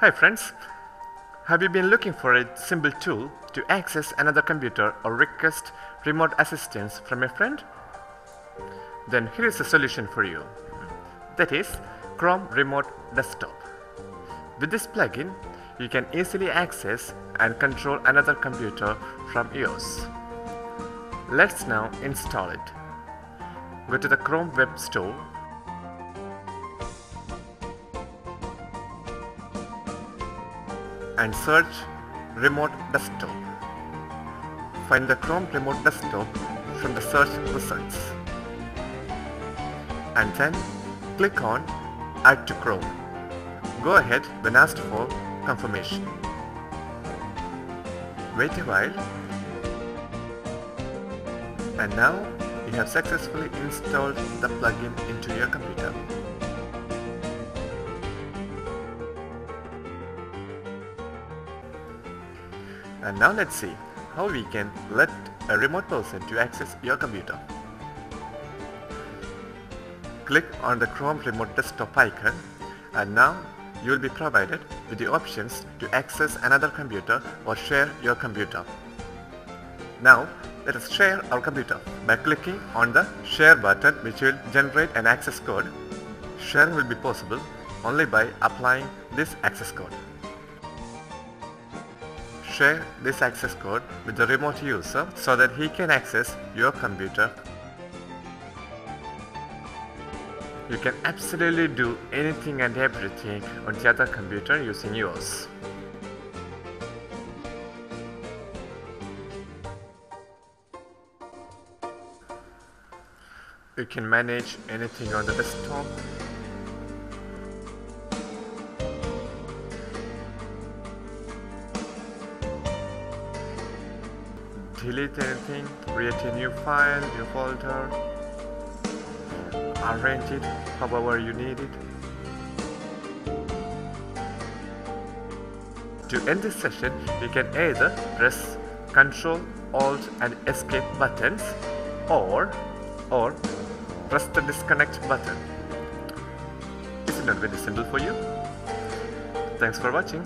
Hi friends, have you been looking for a simple tool to access another computer or request remote assistance from a friend? Then here is a solution for you. That is Chrome Remote Desktop. With this plugin, you can easily access and control another computer from yours. Let's now install it. Go to the Chrome Web Store and search Remote Desktop. Find the Chrome Remote Desktop from the search results. And then click on Add to Chrome. Go ahead when asked for confirmation. Wait a while. And now you have successfully installed the plugin into your computer. And now let's see how we can let a remote person to access your computer. Click on the Chrome Remote Desktop icon and now you will be provided with the options to access another computer or share your computer. Now let us share our computer by clicking on the share button which will generate an access code. Sharing will be possible only by applying this access code. Share this access code with the remote user so that he can access your computer. You can absolutely do anything and everything on the other computer using yours. You can manage anything on the desktop delete anything, create a new file, new folder, arrange it however you need it. To end this session, you can either press Ctrl, Alt and Escape buttons or, or press the disconnect button. Is it not very simple for you? Thanks for watching.